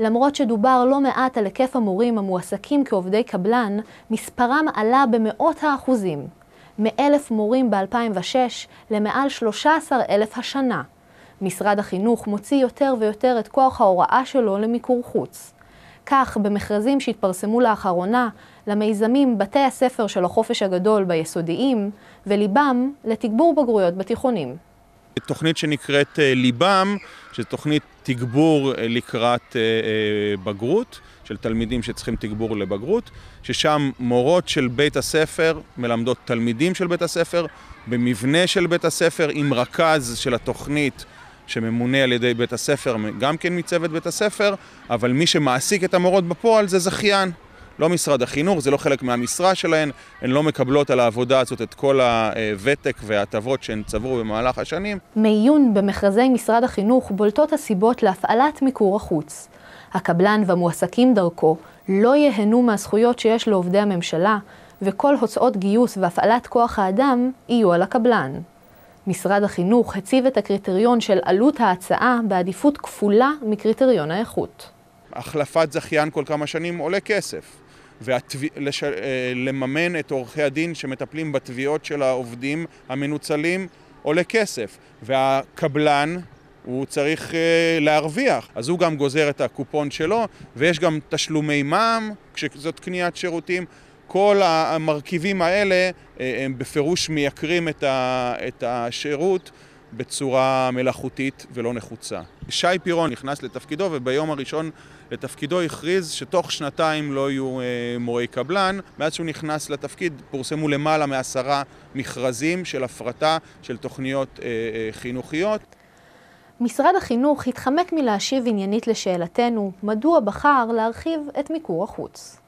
למרות שדובר לא מעט על היקף המורים המועסקים כעובדי קבלן, מספרם עלה במאות האחוזים, מאלף מורים ב-2006 למעל 13,000 השנה. משרד החינוך מוציא יותר ויותר את כוח ההוראה שלו למיקור חוץ. כך, במכרזים שהתפרסמו לאחרונה, למיזמים בתי הספר של החופש הגדול ביסודיים, וליבם לתגבור בגרויות בתיכונים. תוכנית שנקראת ליבם, שזו תוכנית תגבור לקראת בגרות, של תלמידים שצריכים תגבור לבגרות, ששם מורות של בית הספר מלמדות תלמידים של בית הספר, במבנה של בית הספר, עם רכז של התוכנית שממונה על ידי בית הספר, גם כן מצוות בית הספר, אבל מי שמעסיק את המורות בפועל זה זכיין. לא משרד החינוך, זה לא חלק מהמשרה שלהן, הן לא מקבלות על העבודה הזאת את כל הוותק וההטבות שהן צברו במהלך השנים. מעיון במכרזי משרד החינוך בולטות הסיבות להפעלת מיקור החוץ. הקבלן והמועסקים דרכו לא ייהנו מהזכויות שיש לעובדי הממשלה, וכל הוצאות גיוס והפעלת כוח האדם יהיו על הקבלן. משרד החינוך הציב את הקריטריון של עלות ההצעה בעדיפות כפולה מקריטריון האיכות. החלפת זכיין כל כמה שנים עולה כסף. ולממן את עורכי הדין שמטפלים בתביעות של העובדים המנוצלים עולה כסף. והקבלן, הוא צריך להרוויח, אז הוא גם גוזר את הקופון שלו, ויש גם תשלומי מע"מ, כשזאת קניית שירותים. כל המרכיבים האלה הם בפירוש מייקרים את השירות בצורה מלאכותית ולא נחוצה. שי פירון נכנס לתפקידו וביום הראשון לתפקידו הכריז שתוך שנתיים לא יהיו מורי קבלן. מאז שהוא נכנס לתפקיד פורסמו למעלה מעשרה מכרזים של הפרטה של תוכניות חינוכיות. משרד החינוך התחמק מלהשיב עניינית לשאלתנו מדוע בחר להרחיב את מיקור החוץ.